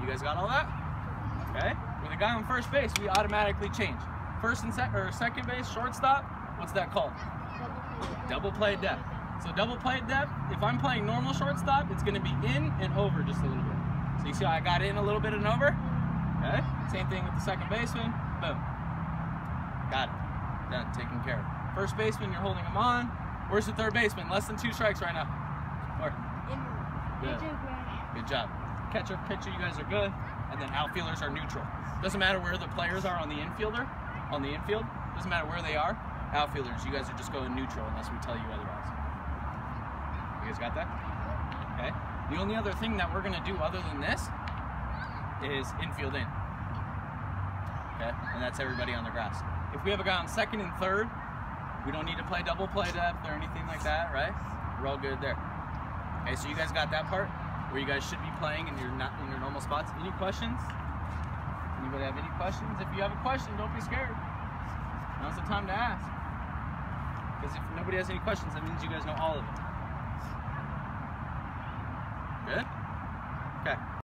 You guys got all that? Okay. With a guy on first base, we automatically change. First and sec or second base, shortstop. What's that called? Double play depth. So double play depth. If I'm playing normal shortstop, it's going to be in and over just a little bit. So you see how I got in a little bit and over? Okay. Same thing with the second baseman. Boom. Got it. Done. Taken care of. First baseman, you're holding him on. Where's the third baseman? Less than two strikes right now. Good. Good job. Catcher, pitcher, you guys are good. And then outfielders are neutral. Doesn't matter where the players are on the infielder, on the infield. Doesn't matter where they are. Outfielders, you guys are just going neutral unless we tell you otherwise. You guys got that? Okay. The only other thing that we're gonna do other than this is infield in. Okay, and that's everybody on the grass. If we have a guy on second and third, we don't need to play double play depth or anything like that, right? We're all good there. Okay, so you guys got that part where you guys should be playing and you're not in your normal spots. Any questions? Anybody have any questions? If you have a question, don't be scared. Now's the time to ask. Because if nobody has any questions, that means you guys know all of it. Good? Okay.